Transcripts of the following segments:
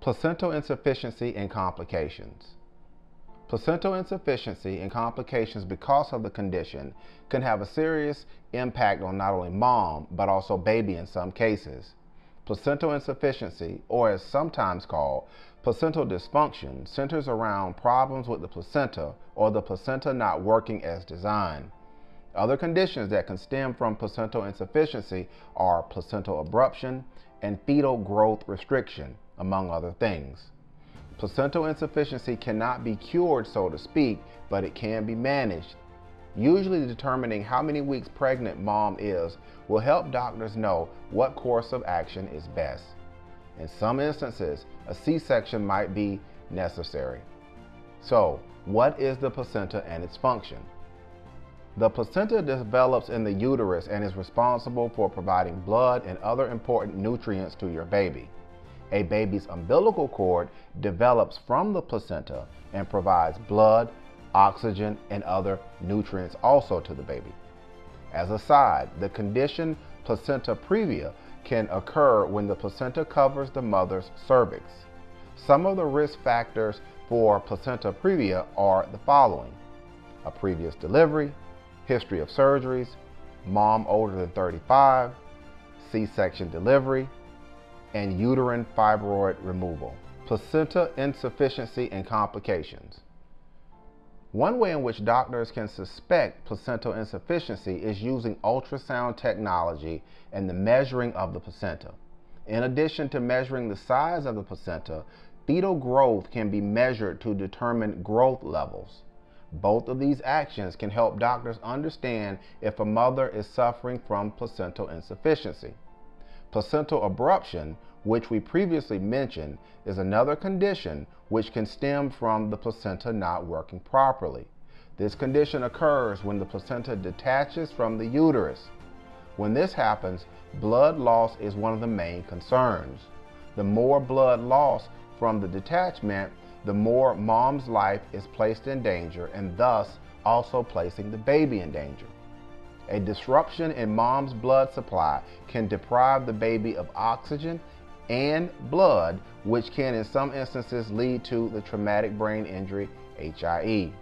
Placental insufficiency and complications. Placental insufficiency and complications because of the condition can have a serious impact on not only mom, but also baby in some cases. Placental insufficiency, or as sometimes called placental dysfunction, centers around problems with the placenta or the placenta not working as designed. Other conditions that can stem from placental insufficiency are placental abruption and fetal growth restriction among other things. Placental insufficiency cannot be cured, so to speak, but it can be managed. Usually determining how many weeks pregnant mom is will help doctors know what course of action is best. In some instances, a C-section might be necessary. So, what is the placenta and its function? The placenta develops in the uterus and is responsible for providing blood and other important nutrients to your baby. A baby's umbilical cord develops from the placenta and provides blood, oxygen, and other nutrients also to the baby. As a side, the condition placenta previa can occur when the placenta covers the mother's cervix. Some of the risk factors for placenta previa are the following a previous delivery, history of surgeries, mom older than 35, C section delivery, and uterine fibroid removal, placenta insufficiency and complications. One way in which doctors can suspect placental insufficiency is using ultrasound technology and the measuring of the placenta. In addition to measuring the size of the placenta, fetal growth can be measured to determine growth levels. Both of these actions can help doctors understand if a mother is suffering from placental insufficiency. Placental abruption, which we previously mentioned, is another condition which can stem from the placenta not working properly. This condition occurs when the placenta detaches from the uterus. When this happens, blood loss is one of the main concerns. The more blood loss from the detachment, the more mom's life is placed in danger and thus also placing the baby in danger. A disruption in mom's blood supply can deprive the baby of oxygen and blood, which can in some instances lead to the traumatic brain injury, HIE.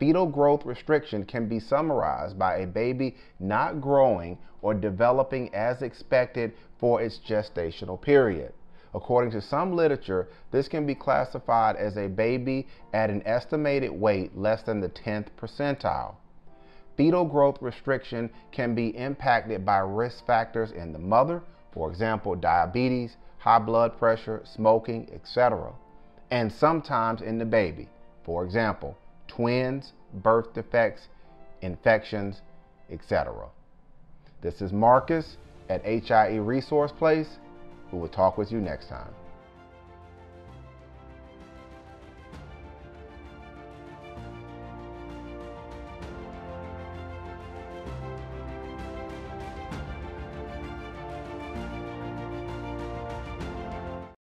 Fetal growth restriction can be summarized by a baby not growing or developing as expected for its gestational period. According to some literature, this can be classified as a baby at an estimated weight less than the 10th percentile fetal growth restriction can be impacted by risk factors in the mother, for example, diabetes, high blood pressure, smoking, etc., and sometimes in the baby, for example, twins, birth defects, infections, etc. This is Marcus at HIE Resource Place. We will talk with you next time.